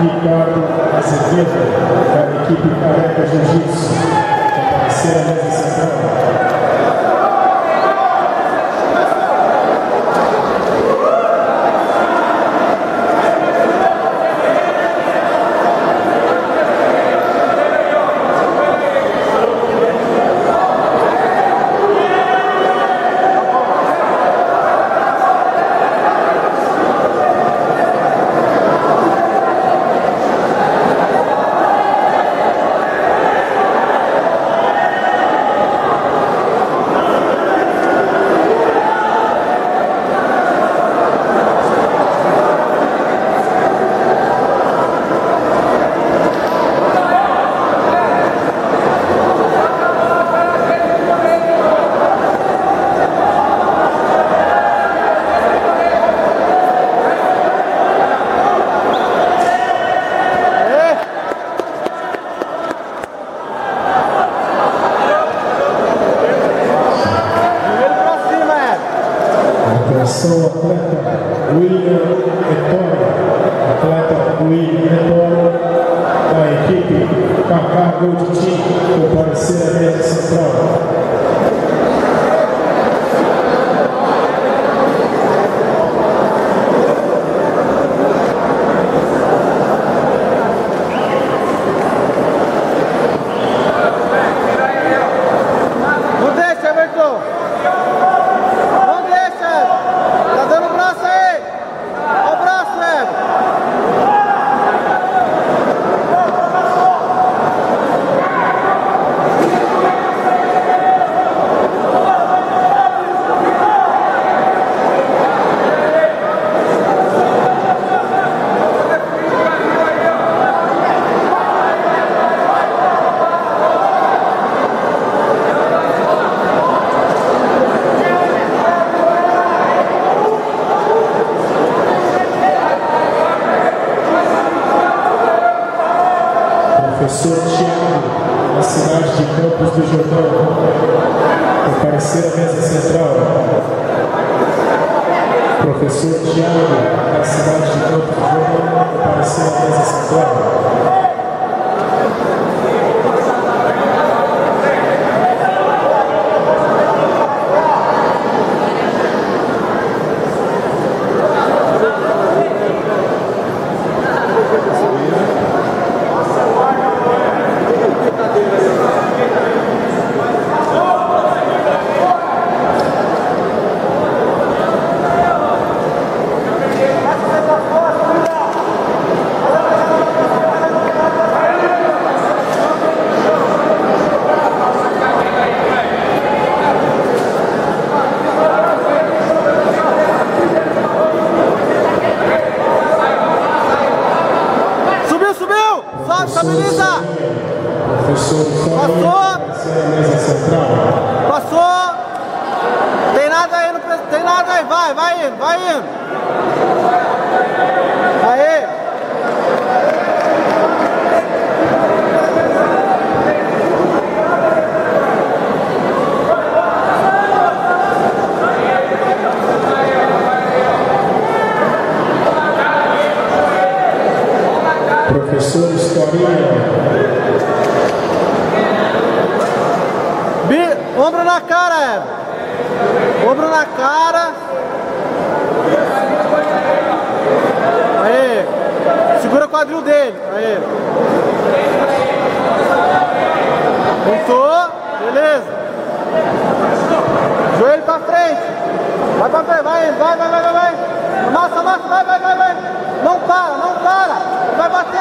Ricardo Azevedo, da equipe Careca Jiu-Jitsu, comparecer à mesa central. Atenção, atleta William Ettore, atleta William Ettore, da equipe Kaká Gold Team, comparecer à mesa central. Tiago, da cidade de Campos do Jordão, comparecer à mesa central. Professor Tiago, da cidade de Campos do Jordão, comparecer à mesa central. Sobe, estabiliza. Professor Passou. Passou. Tem nada aí, precisa- tem nada aí. Vai, vai indo, vai indo. Aí. Professor Historinha, Bi- Ombro na cara, Ed. Ombro na cara. Aí. Segura o quadril dele. Aí. Voltou. Beleza. Joelho pra frente. Vai pra frente. Vai. Vai, vai, vai, vai. Amassa, amassa. Vai, vai, vai, vai. Não para, não para. Vai bater.